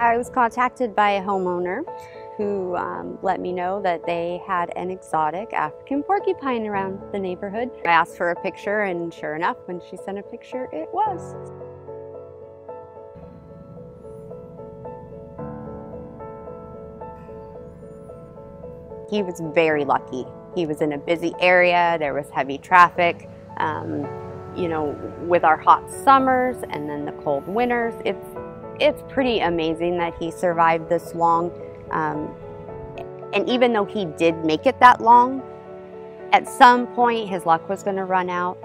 I was contacted by a homeowner who um, let me know that they had an exotic African porcupine around the neighborhood. I asked for a picture and sure enough, when she sent a picture, it was. He was very lucky. He was in a busy area, there was heavy traffic. Um, you know, with our hot summers and then the cold winters, it's, it's pretty amazing that he survived this long. Um, and even though he did make it that long, at some point his luck was going to run out.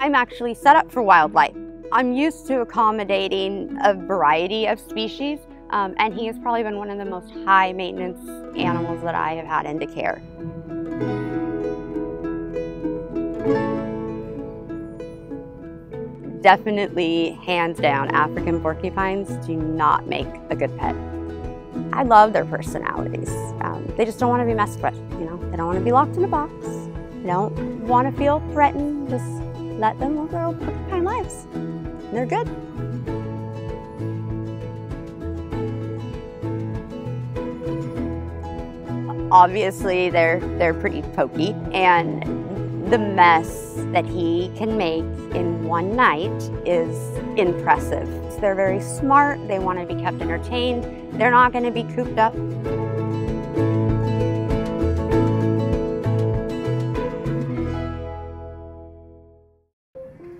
I'm actually set up for wildlife. I'm used to accommodating a variety of species, um, and he has probably been one of the most high maintenance animals that I have had into care. Definitely, hands down, African porcupines do not make a good pet. I love their personalities. Um, they just don't want to be messed with, you know? They don't want to be locked in a box. They don't want to feel threatened. Just let them live their own porcupine lives. They're good. Obviously, they're, they're pretty pokey, and the mess that he can make in one night is impressive. They're very smart, they want to be kept entertained, they're not going to be cooped up.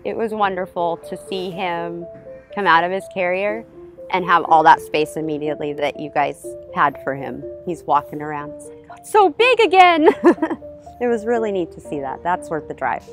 It was wonderful to see him come out of his carrier and have all that space immediately that you guys had for him. He's walking around, it's oh, so big again. it was really neat to see that. That's worth the drive.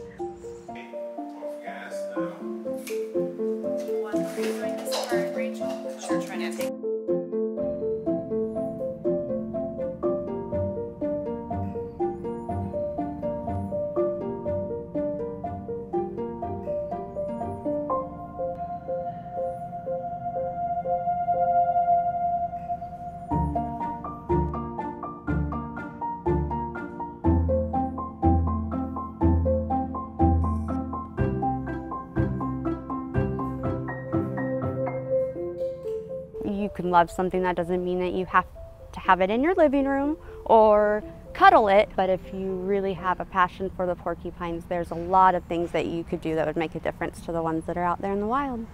Can love something that doesn't mean that you have to have it in your living room or cuddle it. But if you really have a passion for the porcupines, there's a lot of things that you could do that would make a difference to the ones that are out there in the wild.